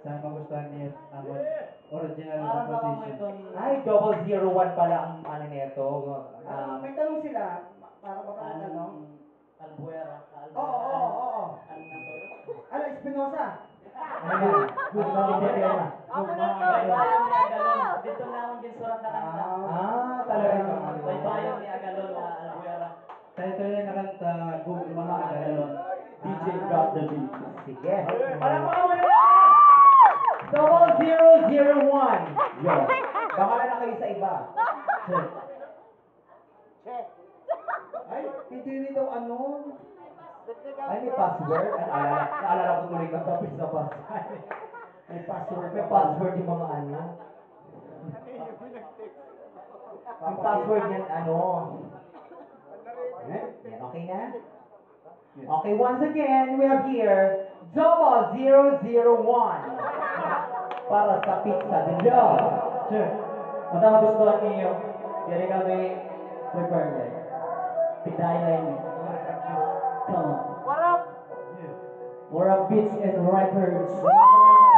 sa magustuhan niyo ang original na composition. Ay, double zero one pala ang ano nito. Ah, um, may tanong sila. Para baka ang tanong. Albuera. Oo, oo, oo. Ano na to? Ano, Espinosa? Ano yan? Good na ako na Ako na to! Ano ano Dito na akong ginsurat na kanta. Ah, ah, ah talaga. May bayan ni Agalon na Albuera. Title niya na kanta, Good Mga Agalon. DJ Drop the Beat. Sige. Walang mga 0001. Yun. Bahala na kayo sa iba. Ay, pinili daw ano? Ay, may password. Ay, alala, naalala ko tuloy kagabi sa password. may password. May password yung mga ano. Ang password niyan, ano? Eh? Okay na? Okay, once again, we have here double zero zero one para sa pizza din. Yo. Yo. Check. Mata magustuhan niyo. Kaya kami prefer guys. Pitayin. Come on. What up? We're a beats and records.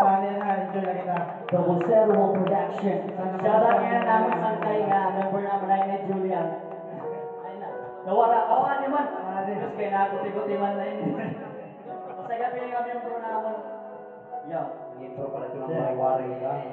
Paano yan ha? Enjoy na kita. Double Zero Production. Shoutout nga namin sa kay nga member naman ay ni Julian. Ay na. Nawara. Awa naman. Diyos kay nakuti-kuti man lang yun. Masaya pinag kami ang pro naman. Yo. Intro pala ito ng wari-wari lang.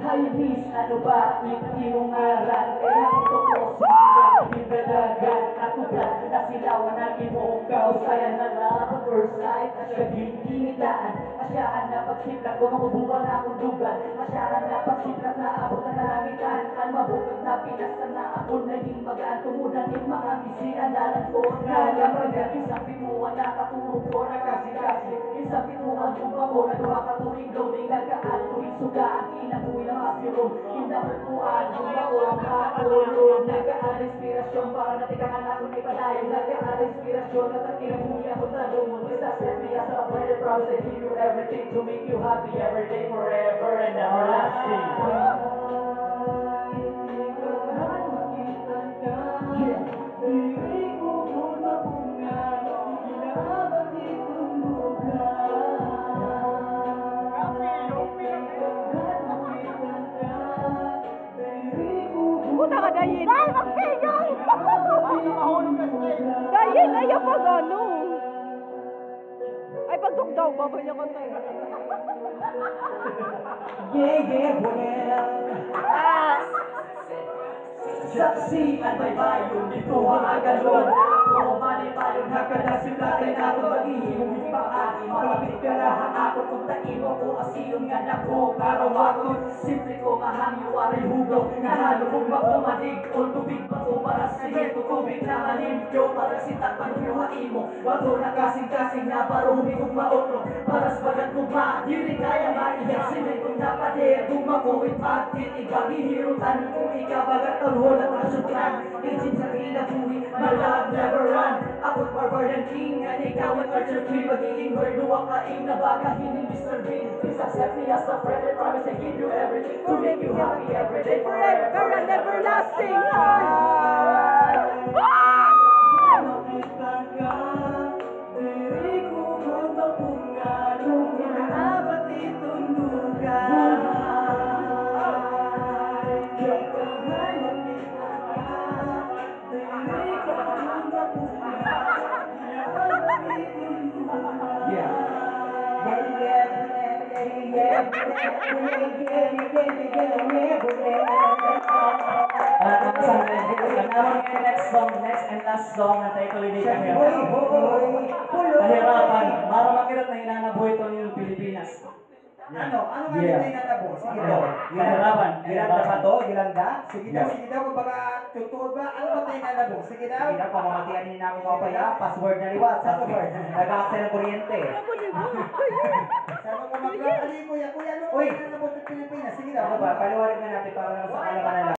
Hi miss, ano ba? Hindi mo ngaran Kaya ito ko siya Pinagdagan Ako ka Nasilawan ng imong kausayan na labang first sight Asya giniginitaan Asyahan na pagsiplak ko Mabubuwan na akong dugan. Asyahan na pagsiplak na abot na kalangitan. Kan mabukod na pinasan na ako Naging magaan Tumunan yung mga kisiran Dalan ko Nagamagan Isang pinuan na katulog ko Nagkasi-kasi Isang pinuan Tumba ko Naduha ka tuwing loading Nagkaan tuwing sugaan Inabuhi na masirong Inabukuan Tumba ko Nakatulog. Nagkaan inspirasyon Para natikahan ako ni Padayon Nagkaan inspirasyon Natakinabuhi ako Talungon Basta set me as a player Promise I give you everything To make you happy Every day forever. And Puta ka, Dayin! Ay, magsigaw! Dayin, ayaw pa gano. Ay, pagdugdaw, babay niya ko tayo. Yeah, yeah, well Saksi at may bayon Dito ang agalon Ako manipayon Hagad na simlatay na ako Mag-ihimong hindi paani Malapit ka lahat ako Kung taimo ko Asilong nga na ko Karawakot Simple ko mahangyo Aray hugaw Nahalo kong mapumadig O tubig pa ko Para sa ito Tubig na malimpyo Para sitak panunuhain mo. Bato na kasing-kasing Na paro humigong maotro. Para sa bagat ko ma Dili kaya maiyak. Simple kong napader Gumakuit patit Igagihirutan Kung ikabagat ang hula Kasutran Engine sa kinabuhi My never run. Ako't barbarian king At ikaw ang Archer King Magiging bird Luwak kaing na baka Hindi Mr. Bean. Please accept me as a friend I promise I give you everything To make you happy every day Forever and everlasting! Ah, next song, next and last song na tayo ngayon. Kahirapan. Para makirot na hinanabuhay ito ng Pilipinas. Ano? Ano nga Yeah. na Sige daw. Kahirapan. Gilanda pa to? Gilanda? Sige daw, sige daw. Kumbaga, totoo ba? Ano ba tayo nanabo? Sige daw. Hindi na pamamatian din namin mga paya. Password na liwat. Password. Nag-access ng kuryente. kuya? Kuya, ano Uy. ba nanabo sa Pilipinas? Sige daw. Ano ba? Paliwanag na natin para sa kalaman na